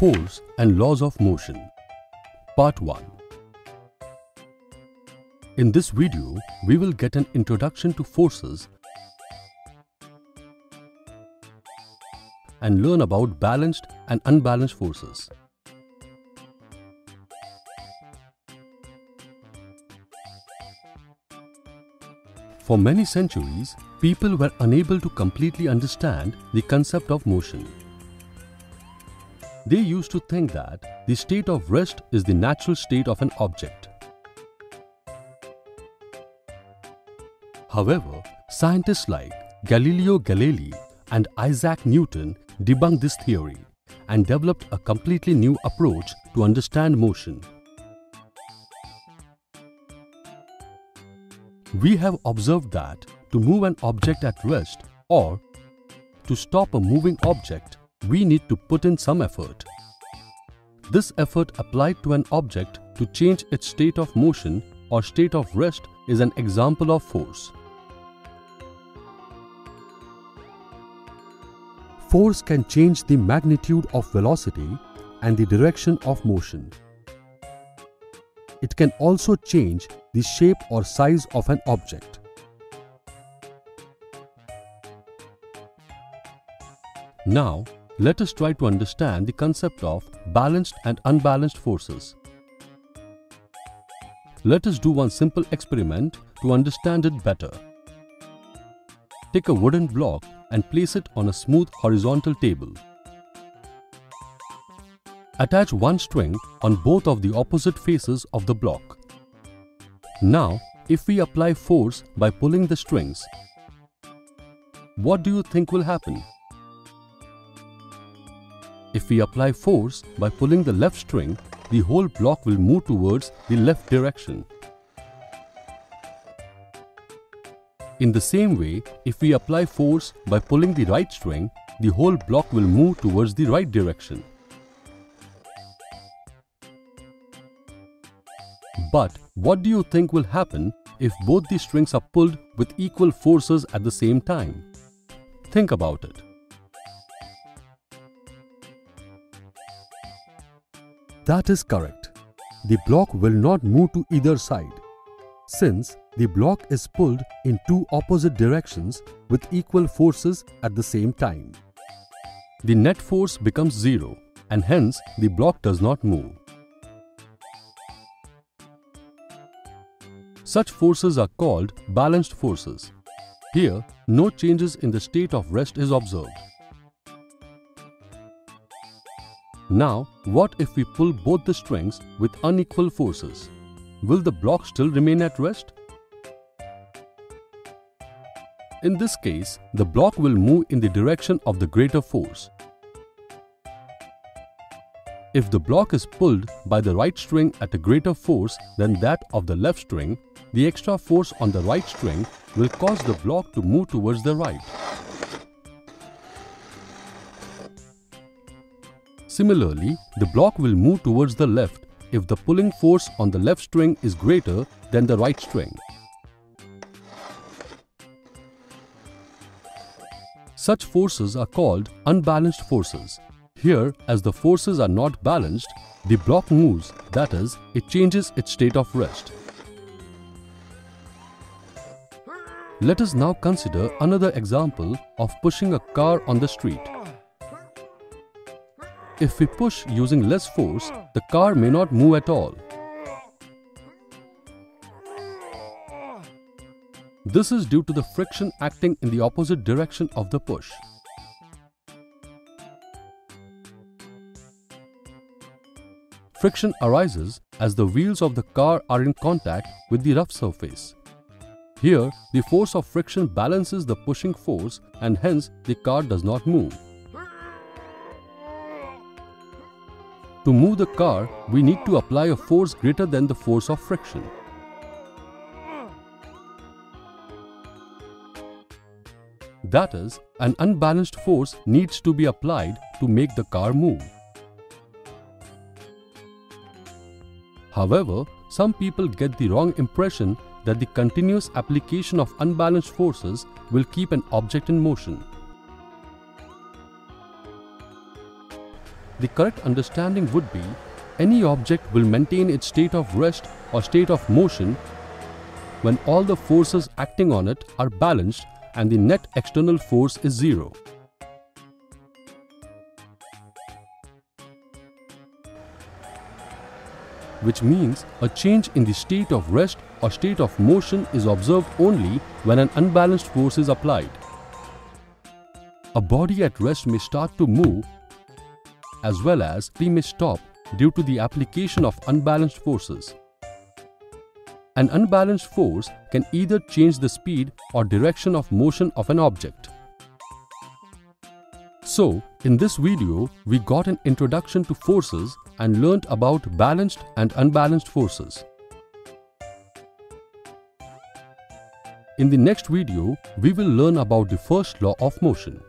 Force and Laws of Motion Part 1 In this video, we will get an introduction to forces and learn about balanced and unbalanced forces. For many centuries, people were unable to completely understand the concept of motion. They used to think that the state of rest is the natural state of an object. However, scientists like Galileo Galilei and Isaac Newton debunked this theory and developed a completely new approach to understand motion. We have observed that to move an object at rest or to stop a moving object, we need to put in some effort. This effort applied to an object to change its state of motion or state of rest is an example of force. Force can change the magnitude of velocity and the direction of motion. It can also change the shape or size of an object. Now, let us try to understand the concept of balanced and unbalanced forces. Let us do one simple experiment to understand it better. Take a wooden block and place it on a smooth horizontal table. Attach one string on both of the opposite faces of the block. Now, if we apply force by pulling the strings, what do you think will happen? If we apply force by pulling the left string, the whole block will move towards the left direction. In the same way, if we apply force by pulling the right string, the whole block will move towards the right direction. But what do you think will happen if both the strings are pulled with equal forces at the same time? Think about it. That is correct. The block will not move to either side. Since the block is pulled in two opposite directions with equal forces at the same time. The net force becomes zero and hence the block does not move. Such forces are called balanced forces. Here, no changes in the state of rest is observed. Now, what if we pull both the strings with unequal forces? Will the block still remain at rest? In this case, the block will move in the direction of the greater force. If the block is pulled by the right string at a greater force than that of the left string, the extra force on the right string will cause the block to move towards the right. Similarly, the block will move towards the left if the pulling force on the left string is greater than the right string. Such forces are called unbalanced forces. Here, as the forces are not balanced, the block moves, that is, it changes its state of rest. Let us now consider another example of pushing a car on the street. If we push using less force, the car may not move at all. This is due to the friction acting in the opposite direction of the push. Friction arises as the wheels of the car are in contact with the rough surface. Here, the force of friction balances the pushing force and hence the car does not move. To move the car, we need to apply a force greater than the force of friction. That is, an unbalanced force needs to be applied to make the car move. However, some people get the wrong impression that the continuous application of unbalanced forces will keep an object in motion. The correct understanding would be any object will maintain its state of rest or state of motion when all the forces acting on it are balanced and the net external force is zero. Which means a change in the state of rest or state of motion is observed only when an unbalanced force is applied. A body at rest may start to move as well as it may stop due to the application of unbalanced forces. An unbalanced force can either change the speed or direction of motion of an object. So, in this video, we got an introduction to forces and learnt about balanced and unbalanced forces. In the next video, we will learn about the first law of motion.